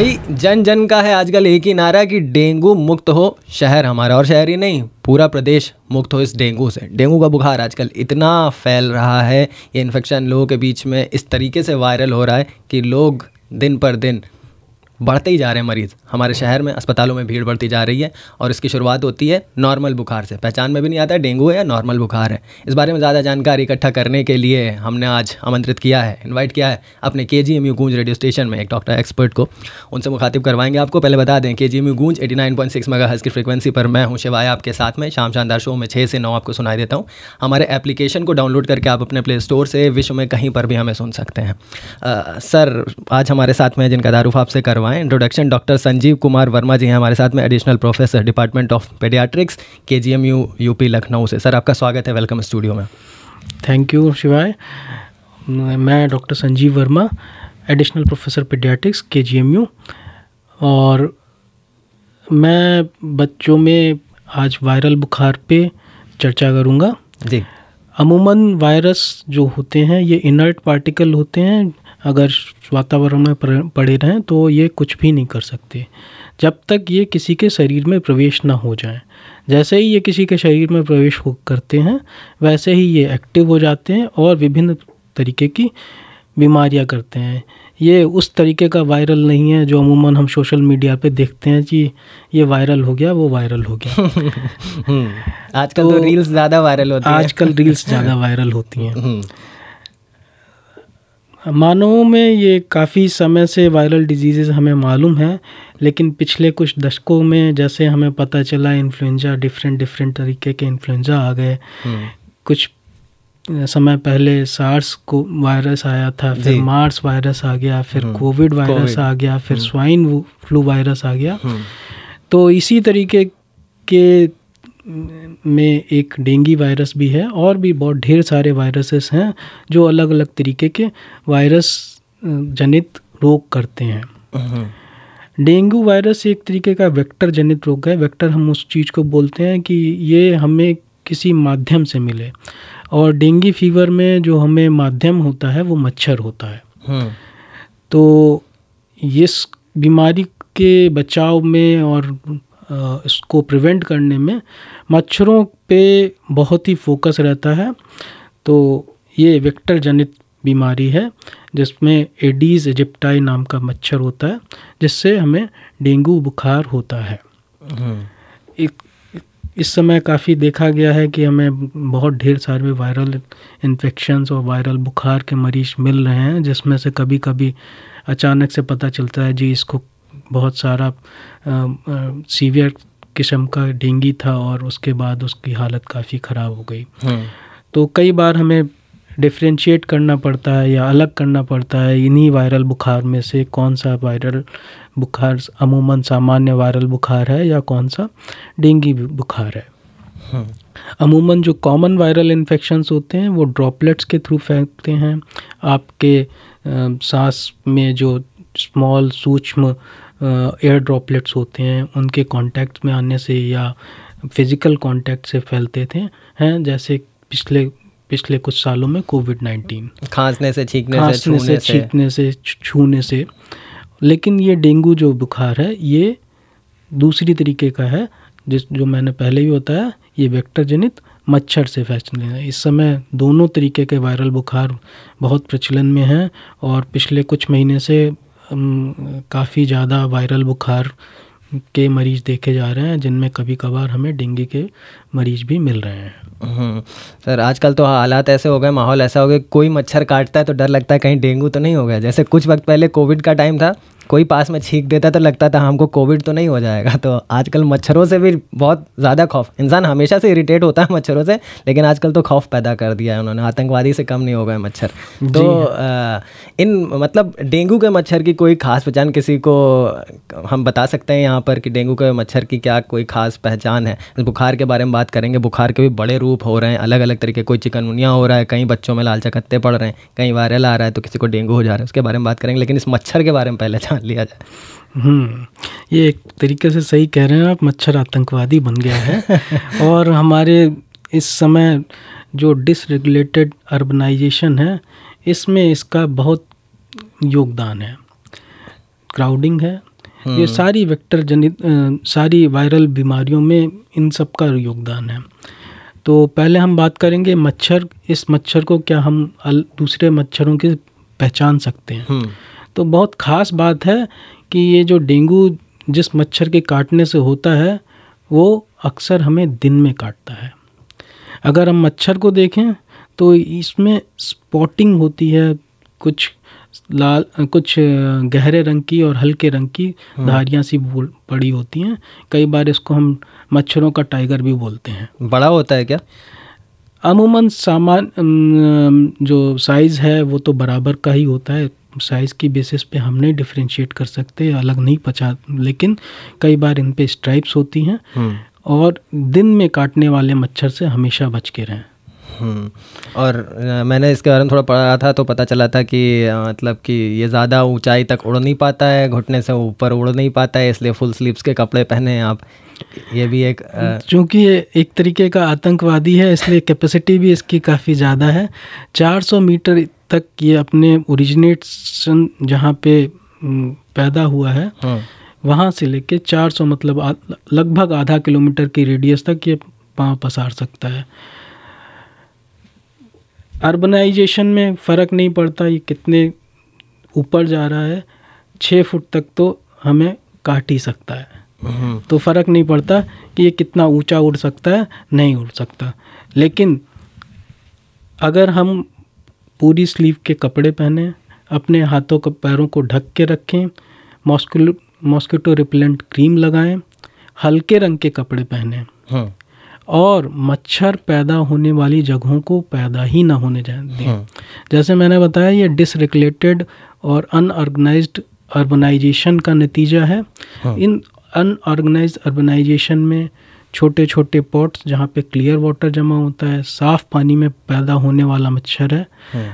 भाई जन जन का है आजकल एक ही नारा कि डेंगू मुक्त हो शहर हमारा, और शहर ही नहीं, पूरा प्रदेश मुक्त हो इस डेंगू से। डेंगू का बुखार आजकल इतना फैल रहा है, ये इन्फेक्शन लोगों के बीच में इस तरीके से वायरल हो रहा है कि लोग दिन पर दिन बढ़ते ही जा रहे हैं मरीज़। हमारे शहर में, अस्पतालों में भीड़ बढ़ती जा रही है और इसकी शुरुआत होती है नॉर्मल बुखार से। पहचान में भी नहीं आता है, डेंगू है या नॉर्मल बुखार है। इस बारे में ज़्यादा जानकारी इकट्ठा करने के लिए हमने आज आमंत्रित किया है इन्वाइट किया है अपने K G M U Goonj radio station में एक डॉक्टर एक्सपर्ट को। उनसे मुखातिब करवाएँगे आपको। पहले बता दें K G M U Goonj eighty nine point six mega की फ्रिक्वेंसी पर मैं हूँ, शिवाय आपके साथ में। शाम शानदार शो में छः से नौ आपको सुनाई देता हूँ। हमारे एप्लीकेशन को डाउनलोड करके आप अपने प्ले स्टोर से, विश्व में कहीं पर भी हमें सुन सकते हैं। सर, आज हमारे साथ में जिनका दारूफ आपसे करवाएँ। Introduction doctor doctor Sanjeev Kumar Verma ji हैं हमारे साथ में additional professor department of paediatrics K G M U UP Lucknow से। सर आपका स्वागत है वेलकम स्टूडियो में। थैंक यू शिवाय मैं doctor Sanjeev Verma additional professor paediatrics K G M you और मैं बच्चों में आज वायरल बुखार पे चर्चा करूँगा। जी। अमूमन वायरस जो होते हैं ये इनर्ट पार्टिकल होते हैं अगर वातावरण में पड़े रहें तो ये कुछ भी नहीं कर सकते। जब तक ये किसी के शरीर में प्रवेश ना हो जाए जैसे ही ये किसी के शरीर में प्रवेश हो करते हैं वैसे ही ये एक्टिव हो जाते हैं और विभिन्न तरीके की बीमारियाँ करते हैं। ये उस तरीके का वायरल नहीं है जो अमूमन हम सोशल मीडिया पे देखते हैं जी ये वायरल हो गया वो वायरल हो गया। हम्म, आजकल तो, तो रील्स ज़्यादा वायरल होती हैं। आजकल रील्स ज़्यादा वायरल होती हैं। हम्म। मानवों में ये काफ़ी समय से वायरल डिज़ीज़ हमें मालूम है लेकिन पिछले कुछ दशकों में जैसे हमें पता चला इन्फ्लुएंजा डिफरेंट डिफरेंट तरीके के इन्फ्लुएंजा आ गए हम्म। कुछ समय पहले सार्स को वायरस आया था फिर मार्स वायरस आ गया फिर हम्म। कोविड वायरस आ गया फिर स्वाइन हम्म। फ्लू वायरस आ गया तो इसी तरीके के में एक डेंगी वायरस भी है और भी बहुत ढेर सारे वायरसेस हैं जो अलग अलग तरीके के वायरस जनित रोग करते हैं हम्म। डेंगू वायरस एक तरीके का वेक्टर जनित रोग है वेक्टर हम उस चीज़ को बोलते हैं कि ये हमें किसी माध्यम से मिले और डेंगी फीवर में जो हमें माध्यम होता है वो मच्छर होता है हम्म। तो इस बीमारी के बचाव में और इसको प्रिवेंट करने में मच्छरों पे बहुत ही फोकस रहता है तो ये वेक्टर जनित बीमारी है जिसमें एडीज इजिप्टाई नाम का मच्छर होता है जिससे हमें डेंगू बुखार होता है हम्म। एक इस समय काफ़ी देखा गया है कि हमें बहुत ढेर सारे वायरल इन्फेक्शंस और वायरल बुखार के मरीज़ मिल रहे हैं जिसमें से कभी कभी अचानक से पता चलता है जी इसको बहुत सारा सीवियर किस्म का डेंगी था और उसके बाद उसकी हालत काफ़ी ख़राब हो गई हम्म। तो कई बार हमें डिफ्रेंशिएट करना पड़ता है या अलग करना पड़ता है इन्हीं वायरल बुखार में से कौन सा वायरल बुखार अमूमन सामान्य वायरल बुखार है या कौन सा डेंगी बुखार है हम्म। अमूमन जो कॉमन वायरल इन्फेक्शंस होते हैं वो ड्रॉपलेट्स के थ्रू फैलते हैं आपके सांस में जो स्मॉल सूक्ष्म एयर ड्रॉपलेट्स होते हैं उनके कांटेक्ट में आने से या फ़िज़िकल कांटेक्ट से फैलते थे हैं जैसे पिछले पिछले कुछ सालों में कोविड नाइन्टीन खांसने से छींकने खांसने से छींकने से छूने से। लेकिन ये डेंगू जो बुखार है ये दूसरी तरीके का है जिस जो मैंने पहले भी बताया ये वेक्टर जनित मच्छर से फैलने हैं। इस समय दोनों तरीके के वायरल बुखार बहुत प्रचलन में हैं और पिछले कुछ महीने से काफ़ी ज़्यादा वायरल बुखार के मरीज़ देखे जा रहे हैं जिनमें कभी कभार हमें डेंगू के मरीज़ भी मिल रहे हैं। हम्म, सर आजकल तो हालात ऐसे हो गए माहौल ऐसा हो गया कोई मच्छर काटता है तो डर लगता है कहीं डेंगू तो नहीं हो गया। जैसे कुछ वक्त पहले कोविड का टाइम था कोई पास में छींक देता तो लगता था हमको कोविड तो नहीं हो जाएगा। तो आजकल मच्छरों से भी बहुत ज़्यादा खौफ। इंसान हमेशा से इरीटेट होता है मच्छरों से लेकिन आजकल तो खौफ पैदा कर दिया है उन्होंने। आतंकवादी से कम नहीं हो गए मच्छर। तो आ, इन मतलब डेंगू के मच्छर की कोई खास पहचान किसी को हम बता सकते हैं यहाँ पर कि डेंगू के मच्छर की क्या कोई खास पहचान है? बुखार के बारे में बात करेंगे। बुखार के भी बड़े रूप हो रहे हैं। अलग अलग तरीके कोई चिकनगुनिया हो रहा है कई बच्चों में लाल चकत्ते पड़ रहे हैं कहीं वायरल आ रहा है तो किसी को डेंगू हो जा रहा है उसके बारे में बात करेंगे। लेकिन इस मच्छर के बारे में पहले जान लिया जाए। हम्म, ये एक तरीके से सही कह रहे हैं आप मच्छर आतंकवादी बन गया है। और हमारे इस समय जो डिसरेगुलेटेड अर्बनाइजेशन है इसमें इसका बहुत योगदान है। क्राउडिंग है। ये सारी वेक्टर जनित सारी वायरल बीमारियों में इन सब का योगदान है। तो पहले हम बात करेंगे मच्छर इस मच्छर को क्या हम दूसरे मच्छरों के पहचान सकते हैं? हम्म। तो बहुत ख़ास बात है कि ये जो डेंगू जिस मच्छर के काटने से होता है वो अक्सर हमें दिन में काटता है। अगर हम मच्छर को देखें तो इसमें स्पॉटिंग होती है कुछ लाल कुछ गहरे रंग की और हल्के रंग की धारियाँ सी पड़ी होती हैं। कई बार इसको हम मच्छरों का टाइगर भी बोलते हैं। बड़ा होता है क्या? अमूमन सामान जो साइज़ है वो तो बराबर का ही होता है। साइज़ की बेसिस पे हम नहीं डिफ्रेंशिएट कर सकते अलग नहीं पचा लेकिन कई बार इन पे स्ट्राइप्स होती हैं हम्म। और दिन में काटने वाले मच्छर से हमेशा बच के रहें। हम्म। और मैंने इसके बारे में थोड़ा पढ़ा था तो पता चला था कि मतलब कि ये ज़्यादा ऊंचाई तक उड़ नहीं पाता है घुटने से ऊपर उड़ नहीं पाता है इसलिए फुल स्लीव्स के कपड़े पहने आप। ये भी एक चूँकि ये एक तरीके का आतंकवादी है इसलिए कैपेसिटी भी इसकी काफ़ी ज़्यादा है। 400 मीटर तक ये अपने ओरिजिनेशन जहाँ पे पैदा हुआ है हम्म, वहाँ से लेके 400 मतलब लगभग आधा किलोमीटर की रेडियस तक ये पाँव पसार सकता है। अर्बनाइजेशन में फ़र्क नहीं पड़ता ये कितने ऊपर जा रहा है छः फुट तक तो हमें काट ही सकता है। तो फ़र्क नहीं पड़ता कि ये कितना ऊँचा उड़ सकता है नहीं उड़ सकता। लेकिन अगर हम पूरी स्लीव के कपड़े पहने अपने हाथों को पैरों को ढक के रखें मॉस्कुलो मॉस्किटो रिपेलेंट क्रीम लगाएँ हल्के रंग के कपड़े पहने हम्म, और मच्छर पैदा होने वाली जगहों को पैदा ही ना होने जा- दें। हम्म, जैसे मैंने बताया ये डिसरेगुलेटेड और अनऑर्गेनाइज्ड अर्बनाइजेशन का नतीजा है। हाँ। इन अनऑर्गेनाइज्ड अर्बनाइजेशन में छोटे छोटे पॉट्स जहाँ पे क्लियर वाटर जमा होता है साफ़ पानी में पैदा होने वाला मच्छर है। हम्म,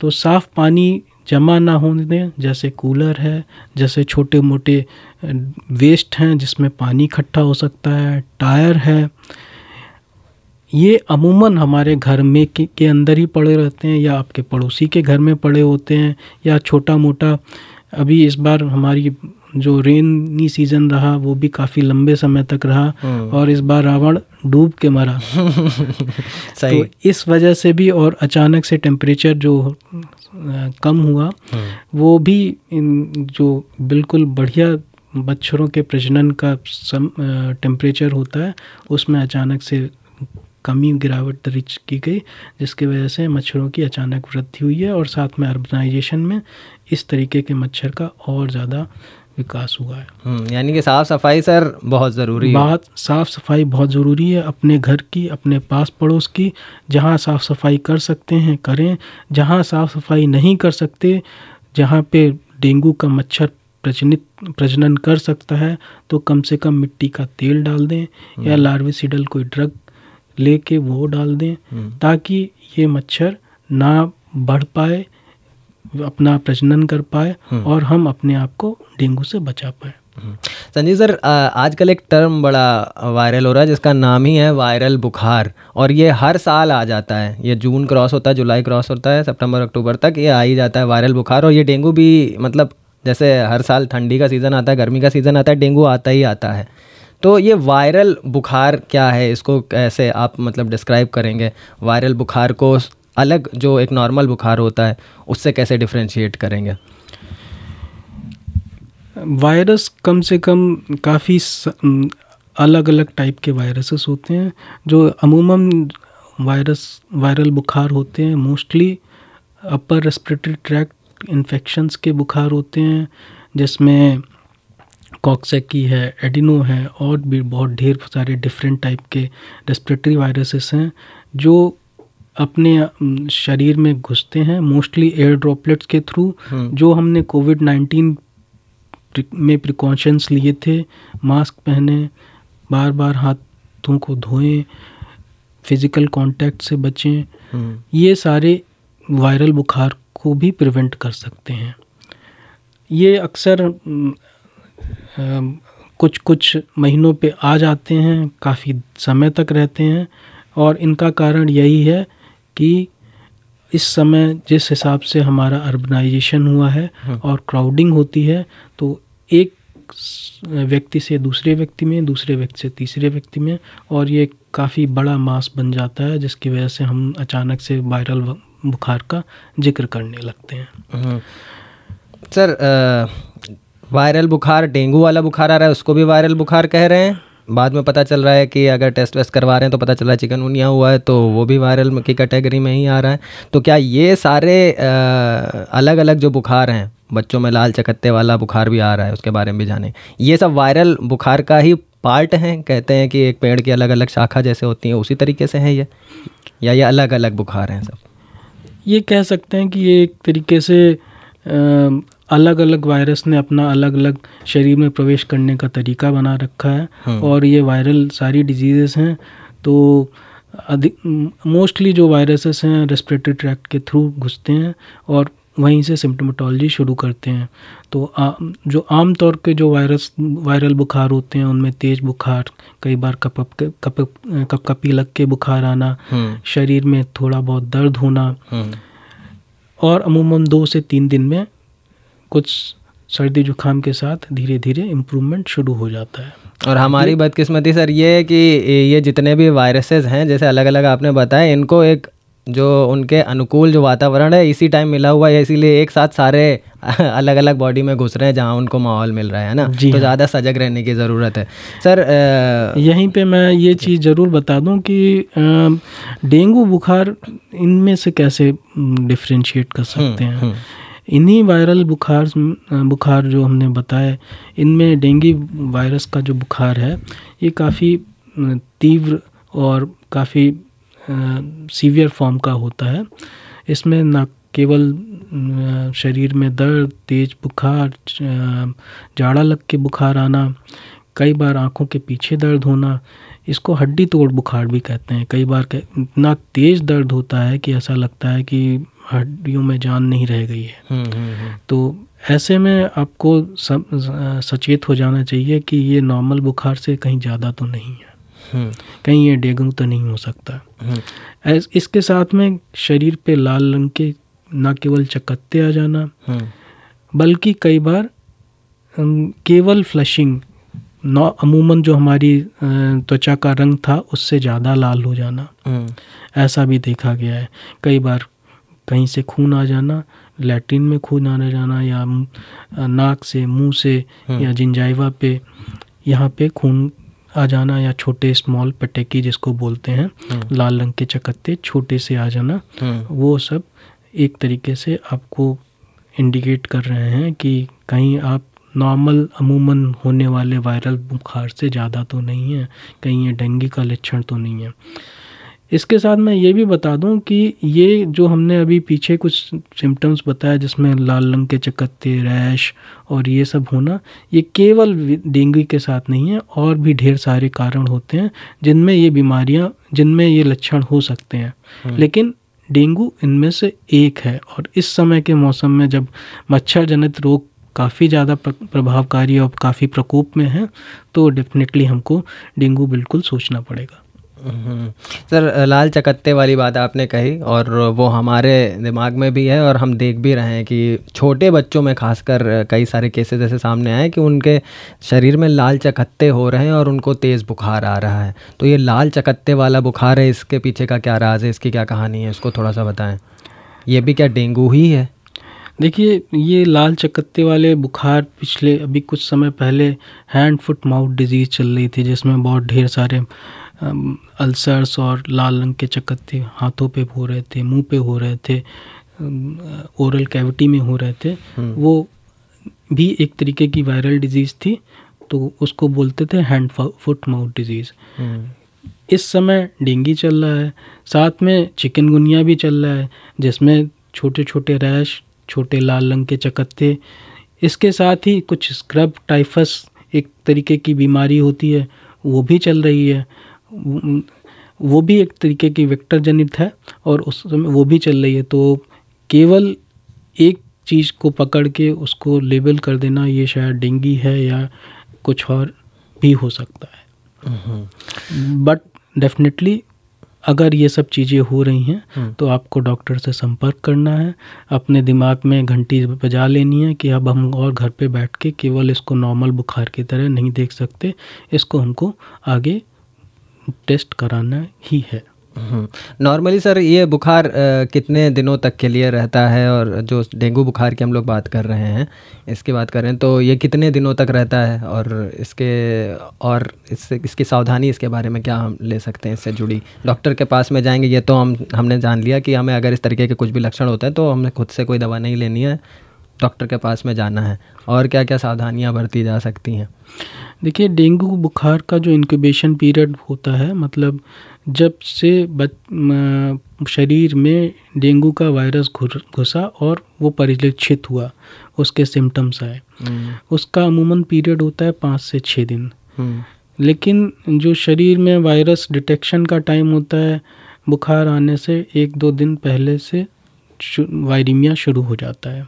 तो साफ़ पानी जमा ना होने दें जैसे कूलर है जैसे छोटे मोटे वेस्ट हैं जिसमें पानी इकट्ठा हो सकता है टायर है। ये अमूमन हमारे घर में के, के अंदर ही पड़े रहते हैं या आपके पड़ोसी के घर में पड़े होते हैं या छोटा मोटा अभी इस बार हमारी जो रेनी सीज़न रहा वो भी काफ़ी लंबे समय तक रहा हम्म। और इस बार रावण डूब के मरा। सही। तो इस वजह से भी और अचानक से टेम्परेचर जो कम हुआ हम्म, वो भी इन जो बिल्कुल बढ़िया मच्छरों के प्रजनन का सम टेम्परेचर होता है उसमें अचानक से कमी गिरावट दर्ज की गई जिसकी वजह से मच्छरों की अचानक वृद्धि हुई है और साथ में अर्बनाइजेशन में इस तरीके के मच्छर का और ज़्यादा विकास हुआ है। हम्म, यानी कि साफ़ सफ़ाई सर बहुत ज़रूरी है। बात साफ़ सफ़ाई बहुत ज़रूरी है अपने घर की अपने पास पड़ोस की। जहाँ साफ़ सफ़ाई कर सकते हैं करें। जहाँ साफ़ सफ़ाई नहीं कर सकते जहाँ पे डेंगू का मच्छर प्रजनित प्रजनन कर सकता है तो कम से कम मिट्टी का तेल डाल दें या लार्विसिडल कोई ड्रग लेके वो डाल दें हम्म, ताकि ये मच्छर ना बढ़ पाए अपना प्रजनन कर पाए हम्म। और हम अपने आप को डेंगू से बचा पाए। हम्म। संजीव सर आजकल एक टर्म बड़ा वायरल हो रहा है जिसका नाम ही है वायरल बुखार और ये हर साल आ जाता है। ये जून क्रॉस होता है जुलाई क्रॉस होता है सितंबर अक्टूबर तक ये आ ही जाता है वायरल बुखार और ये डेंगू भी मतलब जैसे हर साल ठंडी का सीज़न आता है गर्मी का सीज़न आता है डेंगू आता ही आता है। तो ये वायरल बुखार क्या है? इसको कैसे आप मतलब डिस्क्राइब करेंगे? वायरल बुखार को अलग जो एक नॉर्मल बुखार होता है, उससे कैसे डिफ्रेंशिएट करेंगे? वायरस कम से कम काफ़ी अलग अलग टाइप के वायरसेस होते हैं, जो अमूमन वायरस वायरल बुखार होते हैं। Mostly upper respiratory tract infections के बुखार होते हैं, जिसमें कॉक्सेकी है एडिनो है, और भी बहुत ढेर सारे डिफरेंट टाइप के रेस्पिरेटरी वायरसेस हैं, जो अपने शरीर में घुसते हैं मोस्टली एयर ड्रॉपलेट्स के थ्रू हम्म। जो हमने कोविड नाइन्टीन में प्रिकॉशंस लिए थे मास्क पहने बार बार हाथों को धोएँ फ़िज़िकल कांटेक्ट से बचें हम्म, ये सारे वायरल बुखार को भी प्रिवेंट कर सकते हैं ये अक्सर कुछ कुछ महीनों पे आ जाते हैं काफ़ी समय तक रहते हैं और इनका कारण यही है कि इस समय जिस हिसाब से हमारा अर्बनाइजेशन हुआ है हम्म। और क्राउडिंग होती है तो एक व्यक्ति से दूसरे व्यक्ति में दूसरे व्यक्ति से तीसरे व्यक्ति में और ये काफ़ी बड़ा मास बन जाता है जिसकी वजह से हम अचानक से वायरल बुखार का ज़िक्र करने लगते हैं हम्म। सर वायरल बुखार डेंगू वाला बुखार आ रहा है उसको भी वायरल बुखार कह रहे हैं बाद में पता चल रहा है कि अगर टेस्ट वेस्ट करवा रहे हैं तो पता चल रहा है चिकनगुनिया हुआ है तो वो भी वायरल की कैटेगरी में ही आ रहा है। तो क्या ये सारे अलग अलग जो बुखार हैं, बच्चों में लाल चकत्ते वाला बुखार भी आ रहा है, उसके बारे में भी जाने। ये सब वायरल बुखार का ही पार्ट हैं, कहते हैं कि एक पेड़ की अलग अलग शाखा जैसे होती हैं, उसी तरीके से हैं ये? या ये अलग अलग बुखार हैं सब? ये कह सकते हैं कि ये एक तरीके से अलग अलग वायरस ने अपना अलग अलग शरीर में प्रवेश करने का तरीका बना रखा है हाँ। और ये वायरल सारी डिज़ीज़ हैं तो अधिक मोस्टली जो वायरसेस हैं रेस्पिरेटरी ट्रैक्ट के थ्रू घुसते हैं और वहीं से सिम्टोमेटोलॉजी शुरू करते हैं तो आ, जो आम तौर के जो वायरस वायरल बुखार होते हैं उनमें तेज बुखार कई बार कप कप कप कपी लग के बुखार आना हाँ। शरीर में थोड़ा बहुत दर्द होना हाँ। और अमूमन दो से तीन दिन में कुछ सर्दी जुकाम के साथ धीरे धीरे इम्प्रूवमेंट शुरू हो जाता है। और हमारी बदकिस्मती सर ये है कि ये जितने भी वायरसेस हैं जैसे अलग अलग आपने बताया इनको एक जो उनके अनुकूल जो वातावरण है इसी टाइम मिला हुआ है इसीलिए एक साथ सारे अलग अलग बॉडी में घुस रहे हैं जहाँ उनको माहौल मिल रहा है ना? जी तो हाँ। ज़्यादा सजग रहने की ज़रूरत है। सर आ, यहीं पे मैं ये चीज़ ज़रूर बता दूँ कि डेंगू बुखार इनमें से कैसे डिफ्रेंशिएट कर सकते हम्म, हैं? हम्म। इन्हीं वायरल बुखार बुखार जो हमने बताए इनमें डेंगू वायरस का जो बुखार है, ये काफ़ी, तीव्र और काफ़ी सीवियर फॉर्म का होता है। इसमें ना केवल शरीर में दर्द, तेज बुखार जाड़ा लग के बुखार आना, कई बार आँखों के पीछे दर्द होना, इसको हड्डी तोड़ बुखार भी कहते हैं। कई बार इतना तेज़ दर्द होता है कि ऐसा लगता है कि हड्डियों में जान नहीं रह गई है। हम्म, हम्म, हम्म। तो ऐसे में आपको सब सचेत हो जाना चाहिए कि ये नॉर्मल बुखार से कहीं ज़्यादा तो नहीं है। कहीं ये डेंगू तो नहीं हो सकता। इसके साथ में शरीर पे लाल रंग के न केवल चकत्ते आ जाना बल्कि कई बार केवल फ्लशिंग नौ अमूमन जो हमारी त्वचा का रंग था उससे ज़्यादा लाल हो जाना। ऐसा भी देखा गया है। कई बार कहीं से खून आ जाना लैट्रिन में खून आने जाना या नाक से मुँह से हम्म। या जिंजाइवा पे यहाँ पे खून आ जाना या छोटे स्मॉल पटेकी जिसको बोलते हैं हम्म। लाल रंग के चकत्ते छोटे से आ जाना हम्म। वो सब एक तरीके से आपको इंडिकेट कर रहे हैं कि कहीं आप नॉर्मल अमूमन होने वाले वायरल बुखार से ज़्यादा तो नहीं है कहीं ये डेंगू का लक्षण तो नहीं है इसके साथ मैं ये भी बता दूँ कि ये जो हमने अभी पीछे कुछ सिम्टम्स बताया जिसमें लाल रंग के चकत्ते रैश और ये सब होना ये केवल डेंगू के साथ नहीं है और भी ढेर सारे कारण होते हैं जिनमें ये बीमारियाँ जिनमें ये लक्षण हो सकते हैं हम्म। लेकिन डेंगू इनमें से एक है और इस समय के मौसम में जब मच्छर जनित रोग काफ़ी ज़्यादा प्रभावकारी और काफ़ी प्रकोप में है तो डेफिनेटली हमको डेंगू बिल्कुल सोचना पड़ेगा। सर, लाल चकत्ते वाली बात आपने कही और वो हमारे दिमाग में भी है और हम देख भी रहे हैं कि छोटे बच्चों में खासकर कई सारे केसेस ऐसे सामने आए कि उनके शरीर में लाल चकत्ते हो रहे हैं और उनको तेज़ बुखार आ रहा है। तो ये लाल चकत्ते वाला बुखार है, इसके पीछे का क्या राज है, इसकी क्या कहानी है, इसको थोड़ा सा बताएँ। ये भी क्या डेंगू ही है? देखिए, ये लाल चकत्ते वाले बुखार पिछले अभी कुछ समय पहले हैंड फुट माउथ डिज़ीज़ चल रही थी, जिसमें बहुत ढेर सारे अल्सर्स और लाल रंग के चकत्ते हाथों पे हो रहे थे मुँह पे हो रहे थे ओरल कैविटी में हो रहे थे। हम्म। वो भी एक तरीके की वायरल डिज़ीज़ थी तो उसको बोलते थे हैंड फुट माउथ डिज़ीज़। इस समय डेंगू चल रहा है साथ में चिकनगुनिया भी चल रहा है जिसमें छोटे छोटे रैश छोटे लाल रंग के चकत्ते इसके साथ ही कुछ स्क्रब टाइफस एक तरीके की बीमारी होती है वो भी चल रही है। वो भी एक तरीके की वेक्टर जनित है और उस समय वो भी चल रही है। तो केवल एक चीज़ को पकड़ के उसको लेबल कर देना ये शायद डेंगी है या कुछ और भी हो सकता है। बट डेफिनेटली अगर ये सब चीज़ें हो रही हैं तो आपको डॉक्टर से संपर्क करना है। अपने दिमाग में घंटी बजा लेनी है कि अब हम और घर पे बैठ के केवल इसको नॉर्मल बुखार की तरह नहीं देख सकते इसको हमको आगे टेस्ट कराना ही है। नॉर्मली सर ये बुखार कितने दिनों तक के लिए रहता है और जो डेंगू बुखार की हम लोग बात कर रहे हैं, इसकी बात कर रहे हैं तो ये कितने दिनों तक रहता है और इसके, और इससे, इसकी सावधानी इसके बारे में क्या हम ले सकते हैं इससे जुड़ी? डॉक्टर के पास में जाएँगे, ये तो हम, हमने जान लिया कि हमें अगर इस तरीके के कुछ भी लक्षण होते हैं तो हमें खुद से कोई दवा नहीं लेनी है। डॉक्टर के पास में जाना है और क्या क्या सावधानियाँ बरती जा सकती हैं देखिए डेंगू बुखार का जो इंक्यूबेशन पीरियड होता है मतलब जब से बच शरीर में डेंगू का वायरस घुसा और वो परिलक्षित हुआ उसके सिम्टम्स आए हम्म। उसका अमूमन पीरियड होता है पाँच से छः दिन हम्म। लेकिन जो शरीर में वायरस डिटेक्शन का टाइम होता है बुखार आने से एक दो दिन पहले से वायरीमिया शुरू हो जाता है।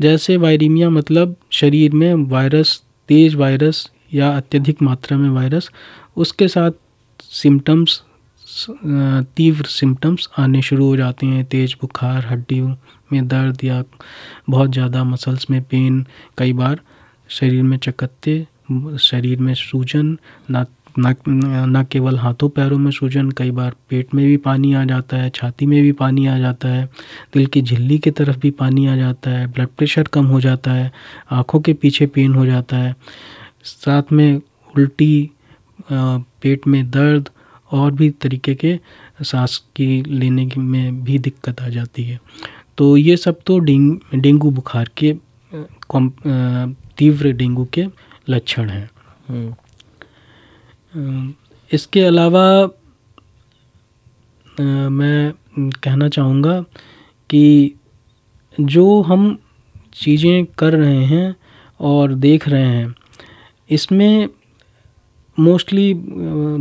जैसे वायरीमिया मतलब शरीर में वायरस, तेज वायरस या अत्यधिक मात्रा में वायरस, उसके साथ सिम्टम्स तीव्र सिम्टम्स आने शुरू हो जाते हैं। तेज़ बुखार हड्डियों में दर्द या बहुत ज़्यादा मसल्स में पेन, कई बार शरीर में चकत्ते, शरीर में सूजन ना ना ना केवल हाथों पैरों में सूजन, कई बार पेट में भी पानी आ जाता है, छाती में भी पानी आ जाता है, दिल की झिल्ली की तरफ़ भी पानी आ जाता है ब्लड प्रेशर कम हो जाता है, आँखों के पीछे पेन हो जाता है, साथ में उल्टी पेट में दर्द और भी तरीके के सांस की लेने की में भी दिक्कत आ जाती है तो ये सब तो डेंग डेंगू बुखार के तीव्र डेंगू के लक्षण हैं हम्म। इसके अलावा मैं कहना चाहूँगा कि जो हम चीज़ें कर रहे हैं और देख रहे हैं इसमें मोस्टली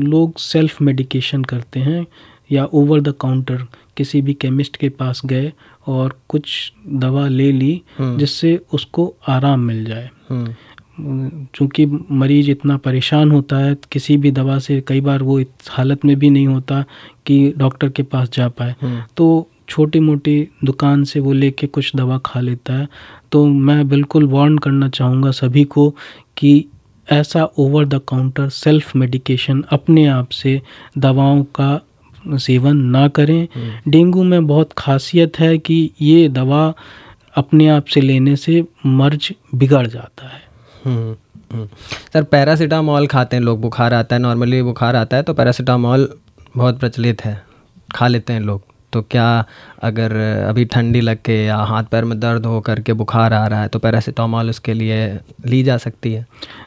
लोग सेल्फ मेडिकेशन करते हैं या ओवर द काउंटर किसी भी केमिस्ट के पास गए और कुछ दवा ले ली हम्म। जिससे उसको आराम मिल जाए क्योंकि हम्म। मरीज़ इतना परेशान होता है किसी भी दवा से कई बार वो इस हालत में भी नहीं होता कि डॉक्टर के पास जा पाए हम्म। तो छोटी मोटी दुकान से वो लेके कुछ दवा खा लेता है तो मैं बिल्कुल वार्न करना चाहूँगा सभी को कि ऐसा over the counter self medication अपने आप से दवाओं का सेवन ना करें हम्म। डेंगू में बहुत खासियत है कि ये दवा अपने आप से लेने से मर्ज बिगड़ जाता है। सर पैरासीटामोल खाते हैं लोग बुखार आता है। नॉर्मली बुखार आता है तो पैरासीटामोल बहुत प्रचलित है। खा लेते हैं लोग। तो क्या अगर अभी ठंडी लग के या हाथ पैर में दर्द हो करके बुखार आ रहा है तो पैरासीटामोल उसके लिए ली जा सकती है?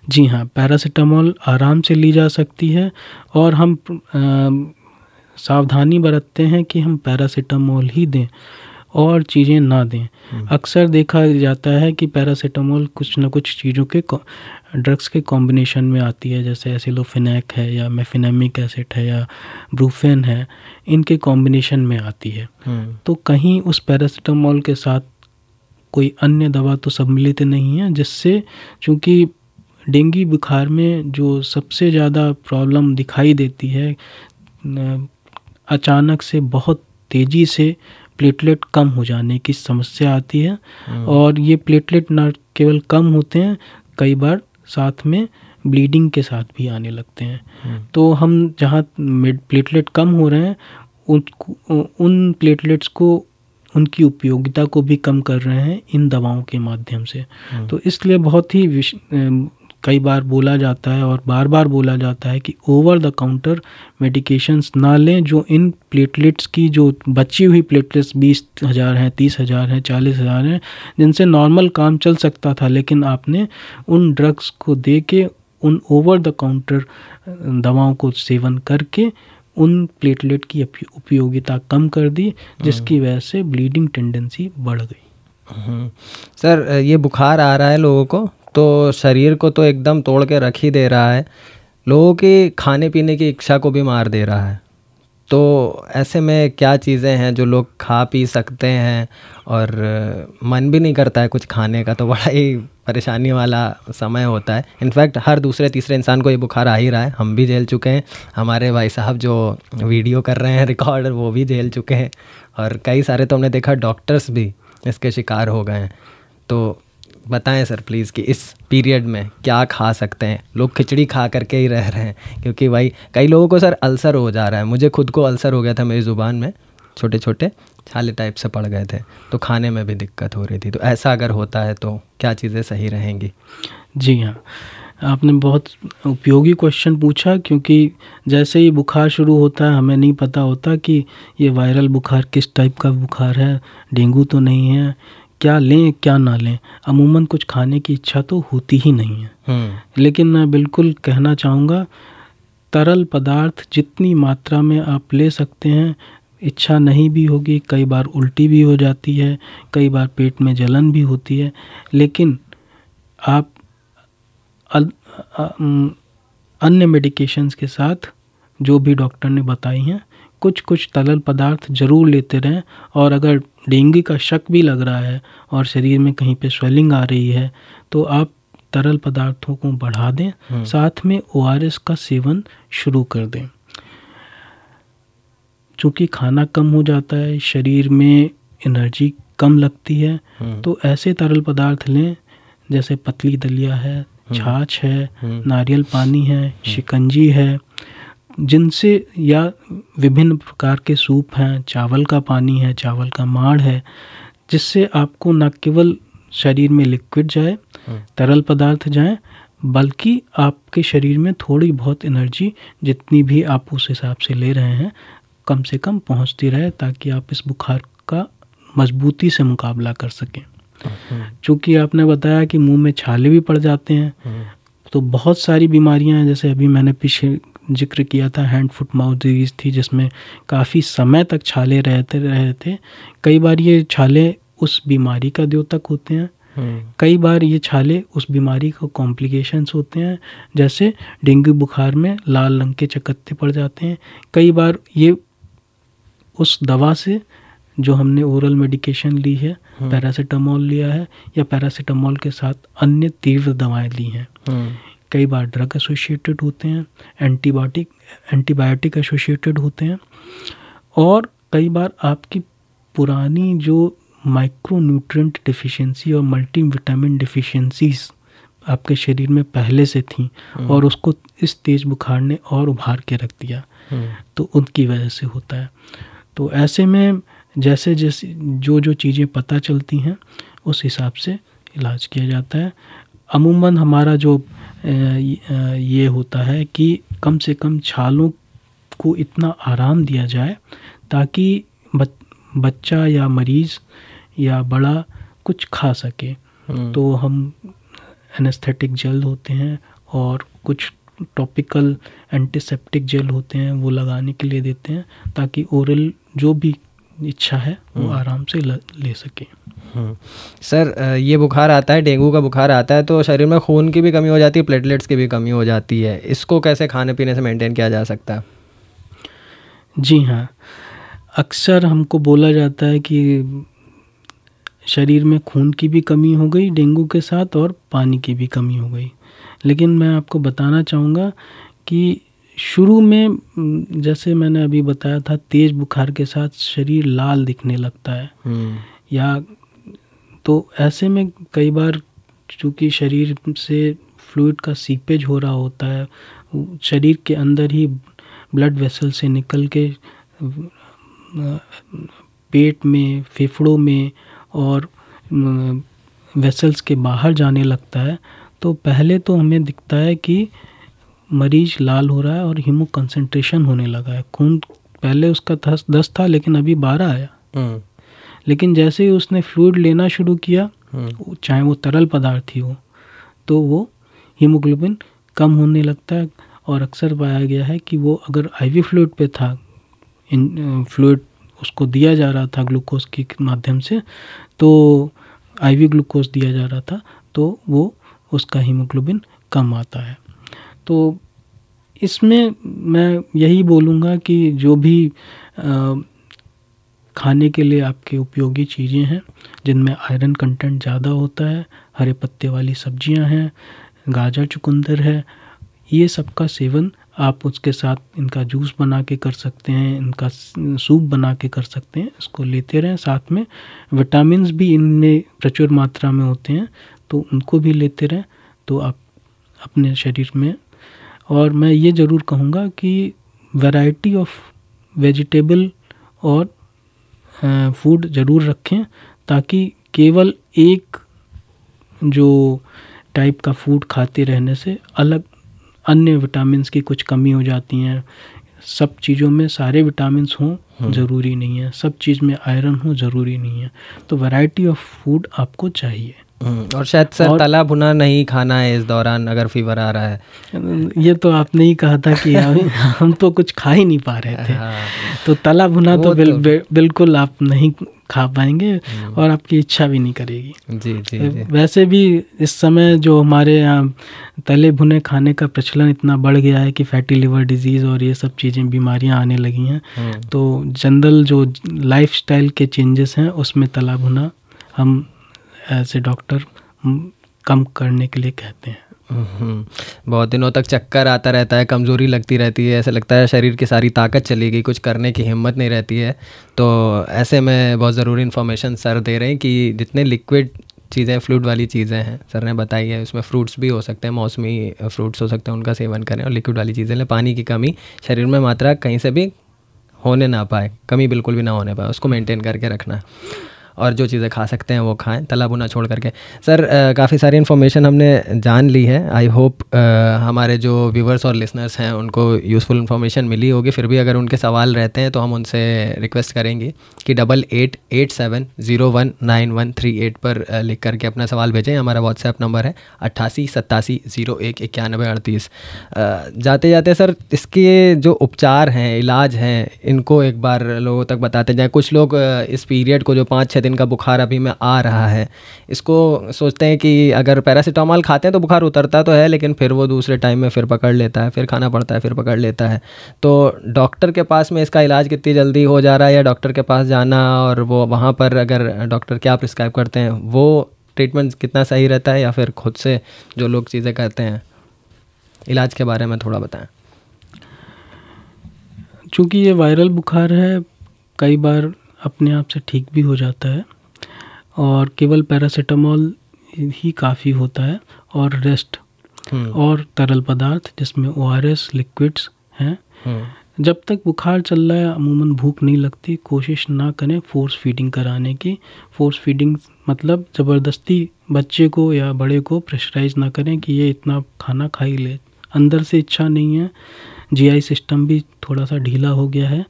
जी हाँ पैरासीटामोल आराम से ली जा सकती है और हम आ, सावधानी बरतते हैं कि हम पैरासीटामोल ही दें। और चीज़ें ना दें हम्म। अक्सर देखा जाता है कि पैरासीटामोल कुछ ना कुछ चीज़ों के ड्रग्स के कॉम्बिनेशन में आती है जैसे एसिलोफिनैक है या मेफिनेमिक एसिड है या ब्रूफेन है इनके कॉम्बिनेशन में आती है हम्म। तो कहीं उस पैरासीटामोल के साथ कोई अन्य दवा तो सम्मिलित नहीं है जिससे चूँकि डेंगू बुखार में जो सबसे ज़्यादा प्रॉब्लम दिखाई देती है अचानक से बहुत तेज़ी से प्लेटलेट कम हो जाने की समस्या आती है हम्म। और ये प्लेटलेट न केवल कम होते हैं कई बार साथ में ब्लीडिंग के साथ भी आने लगते हैं हम्म। तो हम जहाँ प्लेटलेट कम हो रहे हैं उन उन प्लेटलेट्स को उनकी उपयोगिता को भी कम कर रहे हैं इन दवाओं के माध्यम से हम्म। तो इसलिए बहुत ही कई बार बोला जाता है और बार बार बोला जाता है कि ओवर द काउंटर मेडिकेशंस ना लें जो इन प्लेटलेट्स की जो बची हुई प्लेटलेट्स बीस हज़ार हैं तीस हज़ार हैं चालीस हज़ार हैं जिनसे नॉर्मल काम चल सकता था लेकिन आपने उन ड्रग्स को दे के उन ओवर द काउंटर दवाओं को सेवन करके उन प्लेटलेट की उपयोगिता कम कर दी जिसकी वजह से ब्लीडिंग टेंडेंसी बढ़ गई। हम्म। सर ये बुखार आ रहा है लोगों को? तो शरीर को तो एकदम तोड़ के रख ही दे रहा है। लोगों की खाने पीने की इच्छा को भी मार दे रहा है। तो ऐसे में क्या चीज़ें हैं जो लोग खा पी सकते हैं और मन भी नहीं करता है कुछ खाने का? तो बड़ा ही परेशानी वाला समय होता है। इनफैक्ट हर दूसरे तीसरे इंसान को ये बुखार आ ही रहा है। हम भी झेल चुके हैं। हमारे भाई साहब जो वीडियो कर रहे हैं रिकॉर्ड वो भी झेल चुके हैं। और कई सारे तो हमने देखा डॉक्टर्स भी इसके शिकार हो गए हैं। तो बताएँ सर प्लीज़ कि इस पीरियड में क्या खा सकते हैं? लोग खिचड़ी खा करके ही रह रहे हैं, क्योंकि भाई, कई लोगों को सर अल्सर हो जा रहा है। मुझे खुद को अल्सर हो गया था मेरी ज़ुबान में छोटे छोटे छाले टाइप से पड़ गए थे तो खाने में भी दिक्कत हो रही थी। तो ऐसा अगर होता है तो क्या चीज़ें सही रहेंगी? जी हाँ आपने बहुत उपयोगी क्वेश्चन पूछा, क्योंकि जैसे ही बुखार शुरू होता है, हमें नहीं पता होता कि ये वायरल बुखार किस टाइप का बुखार है, डेंगू तो नहीं है क्या लें क्या ना लें अमूमन कुछ खाने की इच्छा तो होती ही नहीं है हम्म। लेकिन मैं बिल्कुल कहना चाहूँगा तरल पदार्थ जितनी मात्रा में आप ले सकते हैं इच्छा नहीं भी होगी कई बार उल्टी भी हो जाती है कई बार पेट में जलन भी होती है लेकिन आप अन्य मेडिकेशंस के साथ जो भी डॉक्टर ने बताई हैं कुछ कुछ तरल पदार्थ ज़रूर लेते रहें और अगर डेंगू का शक भी लग रहा है और शरीर में कहीं पे स्वेलिंग आ रही है तो आप तरल पदार्थों को बढ़ा दें हम्म। साथ में ओआरएस का सेवन शुरू कर दें चूँकि खाना कम हो जाता है शरीर में एनर्जी कम लगती है हम्म। तो ऐसे तरल पदार्थ लें जैसे पतली दलिया है हम्म। छाछ है नारियल पानी है शिकंजी है जिनसे या विभिन्न प्रकार के सूप हैं चावल का पानी है चावल का माड़ है जिससे आपको न केवल शरीर में लिक्विड जाए हम्म। तरल पदार्थ जाए बल्कि आपके शरीर में थोड़ी बहुत एनर्जी जितनी भी आप उस हिसाब से ले रहे हैं कम से कम पहुँचती रहे ताकि आप इस बुखार का मजबूती से मुकाबला कर सकें हम्म। चूँकि आपने बताया कि मुँह में छाले भी पड़ जाते हैं हम्म। तो बहुत सारी बीमारियाँ हैं जैसे अभी मैंने पीछे ज़िक्र किया था हैंड फुट माउथ डिज़ीज़ थी जिसमें काफ़ी समय तक छाले रहते रहे थे कई बार ये छाले उस बीमारी का द्योतक होते हैं हम्म। कई बार ये छाले उस बीमारी का कॉम्प्लिकेशंस होते हैं जैसे डेंगू बुखार में लाल रंग के चकत्ते पड़ जाते हैं कई बार ये उस दवा से जो हमने ओरल मेडिकेशन ली है हम्म। पैरासीटामोल लिया है या पैरासीटामोल के साथ अन्य तीव्र दवाएँ ली हैं हम्म। कई बार ड्रग एसोसिएटेड होते हैं एंटीबायोटिक एंटीबायोटिक एसोसिएटेड होते हैं और कई बार आपकी पुरानी जो माइक्रो न्यूट्रिएंट डिफिशियंसी और मल्टी विटामिन डिफिशियंसीज आपके शरीर में पहले से थी हम्म। और उसको इस तेज बुखार ने और उभार के रख दिया हम्म। तो उनकी वजह से होता है तो ऐसे में जैसे जैसे जो जो चीज़ें पता चलती हैं उस हिसाब से इलाज किया जाता है अमूमन हमारा जो ये होता है कि कम से कम छालों को इतना आराम दिया जाए ताकि बच्चा या मरीज़ या बड़ा कुछ खा सके हम्म। तो हम एनेस्थेटिक जेल होते हैं और कुछ टॉपिकल एंटीसेप्टिक जेल होते हैं वो लगाने के लिए देते हैं ताकि ओरल जो भी इच्छा है वो हम्म। आराम से ले सके। हम्म। सर ये बुखार आता है डेंगू का बुखार आता है तो शरीर में खून की भी कमी हो जाती है प्लेटलेट्स की भी कमी हो जाती है। इसको कैसे खाने पीने से मेंटेन किया जा सकता है? जी हाँ। अक्सर हमको बोला जाता है कि शरीर में खून की भी कमी हो गई डेंगू के साथ और पानी की भी कमी हो गई। लेकिन मैं आपको बताना चाहूँगा कि शुरू में जैसे मैंने अभी बताया था तेज़ बुखार के साथ शरीर लाल दिखने लगता है हम्म। या तो ऐसे में कई बार चूँकि शरीर से फ्लूड का सीपेज हो रहा होता है शरीर के अंदर ही ब्लड वेसल से निकल के पेट में फेफड़ों में और वेसल्स के बाहर जाने लगता है तो पहले तो हमें दिखता है कि मरीज़ लाल हो रहा है और हीमो कंसंट्रेशन होने लगा है खून पहले उसका दस दस था लेकिन अभी बारह आया हम्म। लेकिन जैसे ही उसने फ्लूड लेना शुरू किया हम्म। चाहे वो तरल पदार्थ ही हो तो वो हीमोग्लोबिन कम होने लगता है और अक्सर पाया गया है कि वो अगर आईवी फ्लूड पे था इन फ्लूड उसको दिया जा रहा था ग्लूकोज के माध्यम से तो आईवी ग्लूकोज दिया जा रहा था तो वो उसका हीमोग्लोबिन कम आता है तो इसमें मैं यही बोलूँगा कि जो भी खाने के लिए आपके उपयोगी चीज़ें हैं, जिनमें आयरन कंटेंट ज़्यादा होता है, हरे पत्ते वाली सब्ज़ियाँ हैं, गाजर चुकंदर है, ये सब का सेवन आप उसके साथ इनका जूस बना के कर सकते हैं, इनका सूप बना के कर सकते हैं, इसको लेते रहें साथ में। विटामिन भी इनमें प्रचुर मात्रा में होते हैं तो उनको भी लेते रहें तो आप अपने शरीर में और मैं ये ज़रूर कहूँगा कि वैरायटी ऑफ़ वेजिटेबल और फ़ूड ज़रूर रखें ताकि केवल एक जो टाइप का फ़ूड खाते रहने से अलग अन्य विटामिन की कुछ कमी हो जाती हैं। सब चीज़ों में सारे विटामिन हों हम्म। ज़रूरी नहीं है। सब चीज़ में आयरन हो ज़रूरी नहीं है। तो वैरायटी ऑफ़ फ़ूड आपको चाहिए। और शायद सर और, तला भुना नहीं खाना है इस दौरान अगर फीवर आ रहा है। ये तो आपने ही कहा था कि हम तो कुछ खा ही नहीं पा रहे थे। हाँ, तो तला भुना तो, बिल, तो बिल्कुल आप नहीं खा पाएँगे हम्म। और आपकी इच्छा भी नहीं करेगी। जी जी, जी। वैसे भी इस समय जो हमारे यहाँ तले भुने खाने का प्रचलन इतना बढ़ गया है कि फैटी लिवर डिज़ीज़ और ये सब चीज़ें बीमारियाँ आने लगी हैं। हम्म। तो जनरल जो लाइफ स्टाइल के चेंजेस हैं उसमें तला भुना हम एज ए डॉक्टर कम करने के लिए कहते हैं। हम्म, बहुत दिनों तक चक्कर आता रहता है कमज़ोरी लगती रहती है ऐसा लगता है शरीर की सारी ताकत चली गई कुछ करने की हिम्मत नहीं रहती है। तो ऐसे में बहुत ज़रूरी इन्फॉर्मेशन सर दे रहे हैं कि जितने लिक्विड चीज़ें फ्लूड वाली चीज़ें हैं सर ने बताई है उसमें फ्रूट्स भी हो सकते हैं मौसमी फ्रूट्स हो सकते हैं उनका सेवन करें और लिक्विड वाली चीज़ें लें। पानी की कमी शरीर में मात्रा कहीं से भी होने ना पाए कमी बिल्कुल भी ना होने पाए उसको मेंटेन करके रखना। और जो चीज़ें खा सकते हैं वो खाएँ, तला भुना छोड़ करके। सर काफ़ी सारी इन्फॉर्मेशन हमने जान ली है। आई होप हमारे जो व्यूवर्स और लिसनर्स हैं, उनको यूज़फुल इन्फॉर्मेशन मिली होगी। फिर भी अगर उनके सवाल रहते हैं तो हम उनसे रिक्वेस्ट करेंगे कि double eight eight seven zero one nine one three eight पर लिख करके अपना सवाल भेजें। हमारा व्हाट्सएप नंबर है अट्ठासी, सत्तासी ज़ीरो एक, इक्यानवे, अड़तीस। जाते जाते सर, इसके जो उपचार हैं, इलाज हैं, इनको एक बार लोगों तक बताते जाएँ। कुछ लोग इस पीरियड को जो पाँच छः दिन का बुखार अभी में आ रहा है। इसको सोचते हैं कि अगर पैरासीटामॉल खाते हैं तो बुखार उतरता तो है, लेकिन फिर वो दूसरे टाइम में फिर पकड़ लेता है, फिर खाना पड़ता है, फिर पकड़ लेता है। तो डॉक्टर के पास में इसका इलाज कितनी जल्दी हो जा रहा है या डॉक्टर के पास जाना और वो वहाँ पर अगर डॉक्टर क्या प्रिस्क्राइब करते हैं, वो ट्रीटमेंट कितना सही रहता है या फिर खुद से जो लोग चीज़ें करते हैं? इलाज के बारे में थोड़ा बताएँ। चूँकि ये वायरल बुखार है, कई बार अपने आप से ठीक भी हो जाता है और केवल पैरासीटामोल ही काफ़ी होता है और रेस्ट हम्म। और तरल पदार्थ जिसमें ओ आर एस लिक्विड्स हैं। हम्म। जब तक बुखार चल रहा है अमूमन भूख नहीं लगती कोशिश ना करें फोर्स फीडिंग कराने की। फोर्स फीडिंग मतलब ज़बरदस्ती बच्चे को या बड़े को प्रेशराइज ना करें कि ये इतना खाना खा ही ले। अंदर से इच्छा नहीं है। जीआई सिस्टम भी थोड़ा सा ढीला हो गया है।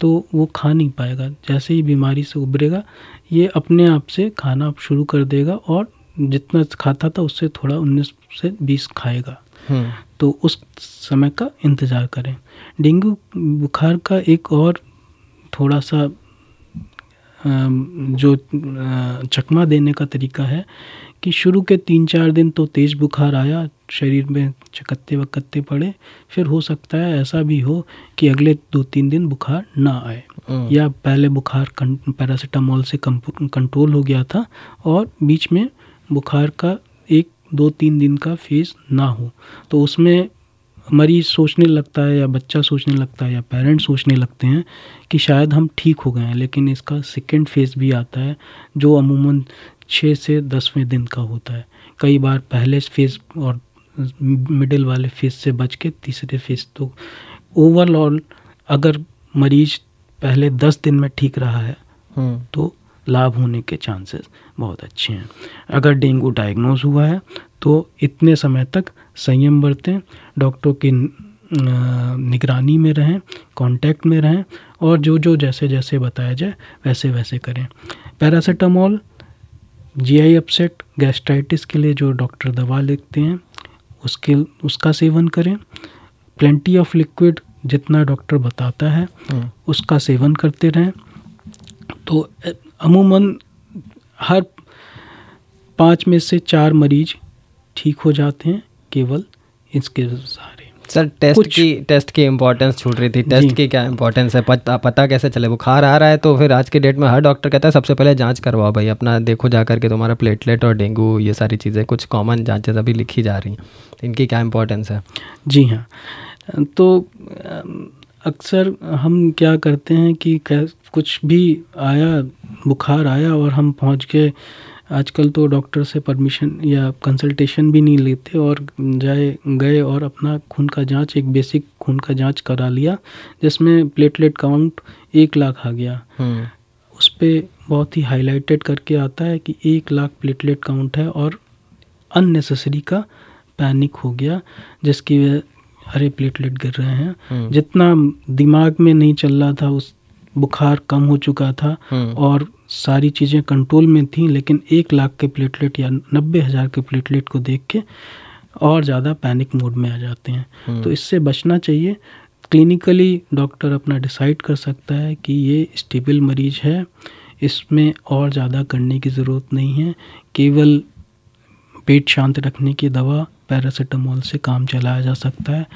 तो वो खा नहीं पाएगा। जैसे ही बीमारी से उभरेगा ये अपने आप से खाना शुरू कर देगा और जितना खाता था उससे थोड़ा उन्नीस से बीस खाएगा। हम्म। तो उस समय का इंतज़ार करें। डेंगू बुखार का एक और थोड़ा सा जो चकमा देने का तरीका है कि शुरू के तीन चार दिन तो तेज़ बुखार आया शरीर में चकत्ते वकत्ते पड़े फिर हो सकता है ऐसा भी हो कि अगले दो तीन दिन बुखार ना आए हम्म। या पहले बुखार पैरासीटामोल से कंट्रोल हो गया था और बीच में बुखार का एक दो तीन दिन का फ़ेज़ ना हो तो उसमें मरीज़ सोचने लगता है या बच्चा सोचने लगता है या पेरेंट्स सोचने लगते हैं कि शायद हम ठीक हो गए हैं लेकिन इसका सेकेंड फ़ेज़ भी आता है जो अमूमन छः से दसवें दिन का होता है। कई बार पहले फ़ेज़ और मिडिल वाले फ़ेज़ से बच के तीसरे फ़ेज़ तो ओवरऑल अगर मरीज़ पहले दस दिन में ठीक रहा है हम्म। तो लाभ होने के चांसेस बहुत अच्छे हैं। अगर डेंगू डायग्नोज हुआ है तो इतने समय तक संयम बरतें डॉक्टरों की निगरानी में रहें कांटेक्ट में रहें और जो जो जैसे जैसे बताया जाए वैसे वैसे करें। पैरासीटामोल जीआई अपसेट गैस्ट्राइटिस के लिए जो डॉक्टर दवा लिखते हैं उसके उसका सेवन करें प्लेंटी ऑफ़ लिक्विड जितना डॉक्टर बताता है हम्म। उसका सेवन करते रहें तो अमूमन हर पाँच में से चार मरीज़ ठीक हो जाते हैं केवल इसके सर टेस्ट की टेस्ट की इम्पोर्टेंस छूट रही थी। टेस्ट की क्या इम्पोर्टेंस है? पता पता कैसे चले? बुखार आ रहा है तो फिर आज के डेट में हर डॉक्टर कहता है सबसे पहले जाँच करवाओ भाई अपना देखो जा करके तुम्हारा प्लेटलेट और डेंगू ये सारी चीज़ें कुछ कॉमन जाँचें अभी लिखी जा रही हैं। इनकी क्या इम्पोर्टेंस है? जी हाँ। तो अक्सर हम क्या करते हैं कि कुछ भी आया बुखार आया और हम पहुँच गए आजकल तो डॉक्टर से परमिशन या कंसल्टेशन भी नहीं लेते और जाए गए और अपना खून का जाँच एक बेसिक खून का जाँच करा लिया जिसमें प्लेटलेट काउंट एक लाख आ गया हम्म। उस पर बहुत ही हाईलाइटेड करके आता है कि एक लाख प्लेटलेट काउंट है और अननेसेसरी का पैनिक हो गया जिसकी वजह अरे प्लेटलेट गिर रहे हैं हम्म। जितना दिमाग में नहीं चल रहा था उस बुखार कम हो चुका था हम्म। और सारी चीज़ें कंट्रोल में थी लेकिन एक लाख के प्लेटलेट या नब्बे हज़ार के प्लेटलेट को देख के और ज़्यादा पैनिक मोड में आ जाते हैं। हम्म। तो इससे बचना चाहिए। क्लिनिकली डॉक्टर अपना डिसाइड कर सकता है कि ये स्टेबल मरीज़ है इसमें और ज़्यादा करने की ज़रूरत नहीं है। केवल पेट शांत रखने की दवा पैरासीटामोल से काम चलाया जा सकता है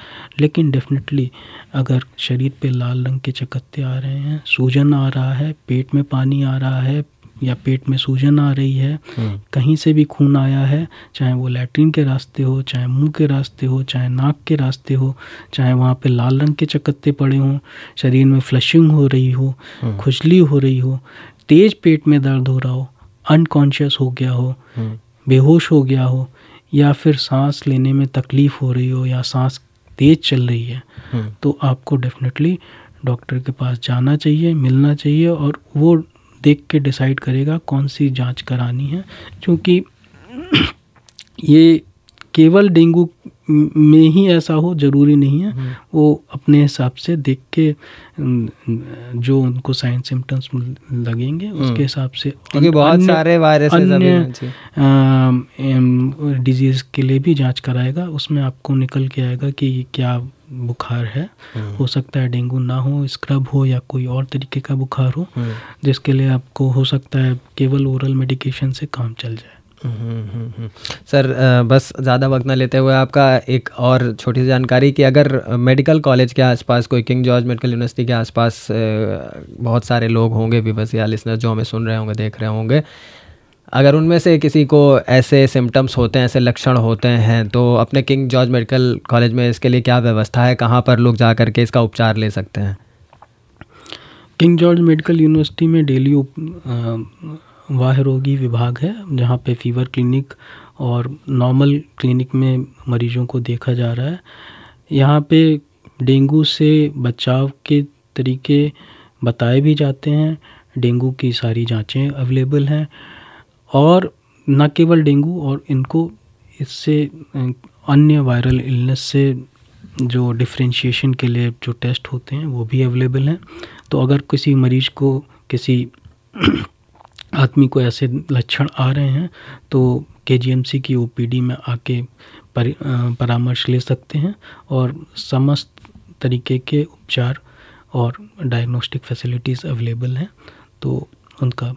लेकिन डेफिनेटली अगर शरीर पे लाल रंग के चकत्ते आ रहे हैं सूजन आ रहा है पेट में पानी आ रहा है या पेट में सूजन आ रही है हम्म। कहीं से भी खून आया है चाहे वो लैट्रिन के रास्ते हो चाहे मुँह के रास्ते हो चाहे नाक के रास्ते हो चाहे वहाँ पे लाल रंग के चकत्ते पड़े हों शरीर में फ्लशिंग हो रही हो हम्म। खुजली हो रही हो तेज पेट में दर्द हो रहा हो अनकॉन्शियस हो गया हो हम्म। बेहोश हो गया हो या फिर सांस लेने में तकलीफ़ हो रही हो या सांस तेज़ चल रही है हम्म। तो आपको डेफिनेटली डॉक्टर के पास जाना चाहिए मिलना चाहिए और वो देख के डिसाइड करेगा कौन सी जाँच करानी है क्योंकि ये केवल डेंगू में ही ऐसा हो ज़रूरी नहीं है हम्म। वो अपने हिसाब से देख के जो उनको साइन सिम्टम्स लगेंगे हम्म। उसके हिसाब से क्योंकि बहुत सारे वायरस अन्य डिज़ीज़ के लिए भी जाँच कराएगा उसमें आपको निकल के आएगा कि क्या बुखार है हम्म। हो सकता है डेंगू ना हो स्क्रब हो या कोई और तरीके का बुखार हो जिसके लिए आपको हो सकता है केवल ओरल मेडिकेशन से काम चल जाए सर बस ज़्यादा वक्त ना लेते हुए आपका एक और छोटी सी जानकारी कि अगर मेडिकल कॉलेज के आसपास, कोई किंग जॉर्ज मेडिकल यूनिवर्सिटी के आसपास बहुत सारे लोग होंगे विवस या लिसनर जो हमें सुन रहे होंगे, देख रहे होंगे, अगर उनमें से किसी को ऐसे सिम्टम्स होते हैं, ऐसे लक्षण होते हैं तो अपने किंग जॉर्ज मेडिकल कॉलेज में इसके लिए क्या व्यवस्था है? कहाँ पर लोग जा कर के इसका उपचार ले सकते हैं? किंग जॉर्ज मेडिकल यूनिवर्सिटी में डेली वाह रोगी विभाग है, जहाँ पे फीवर क्लिनिक और नॉर्मल क्लिनिक में मरीजों को देखा जा रहा है। यहाँ पे डेंगू से बचाव के तरीके बताए भी जाते हैं। डेंगू की सारी जांचें अवेलेबल हैं और न केवल डेंगू और इनको इससे, अन्य वायरल इलनेस से जो डिफ्रेंशिएशन के लिए जो टेस्ट होते हैं वो भी अवेलेबल हैं। तो अगर किसी मरीज़ को किसी आदमी को ऐसे लक्षण आ रहे हैं तो के की ओ में आके पर, परामर्श ले सकते हैं और समस्त तरीके के उपचार और डायग्नोस्टिक फैसिलिटीज़ अवेलेबल हैं तो उनका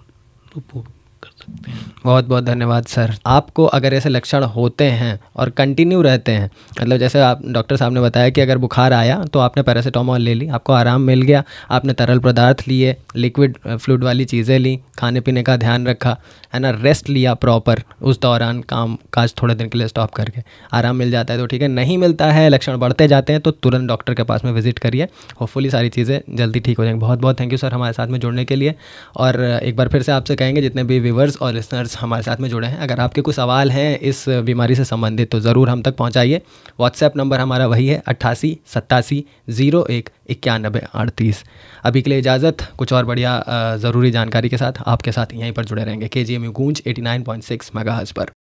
उपयोग कर सकते हैं। बहुत बहुत धन्यवाद, सर। आपको अगर ऐसे लक्षण होते हैं और कंटिन्यू रहते हैं मतलब जैसे आप डॉक्टर साहब ने बताया कि अगर बुखार आया तो आपने पैरासीटामोल ले ली, आपको आराम मिल गया, आपने तरल पदार्थ लिए लिक्विड फ्लूड वाली चीज़ें ली खाने पीने का ध्यान रखा है ना रेस्ट लिया प्रॉपर उस दौरान काम, काज थोड़े दिन के लिए स्टॉप करके। आराम मिल जाता है तो ठीक है, नहीं मिलता है, लक्षण बढ़ते जाते हैं तो तुरंत डॉक्टर के पास में विज़िट करिए। होपफुली सारी चीज़ें जल्दी ठीक हो जाएँगी। बहुत बहुत थैंक यू सर हमारे साथ में जुड़ने के लिए। और एक बार फिर से आपसे कहेंगे, जितने भी व्यूवर्स और लिसनर्स हमारे साथ में जुड़े हैं, अगर आपके कुछ सवाल हैं इस बीमारी से संबंधित तो ज़रूर हम तक पहुँचाइए। व्हाट्सएप नंबर हमारा वही है, अट्ठासी सत्तासी ज़ीरो एक इक्यानबे अड़तीस। अभी के लिए इजाज़त, कुछ और बढ़िया ज़रूरी जानकारी के साथ आपके साथ यहीं पर जुड़े रहेंगे। K G M U Goonj eighty nine point six megahertz पर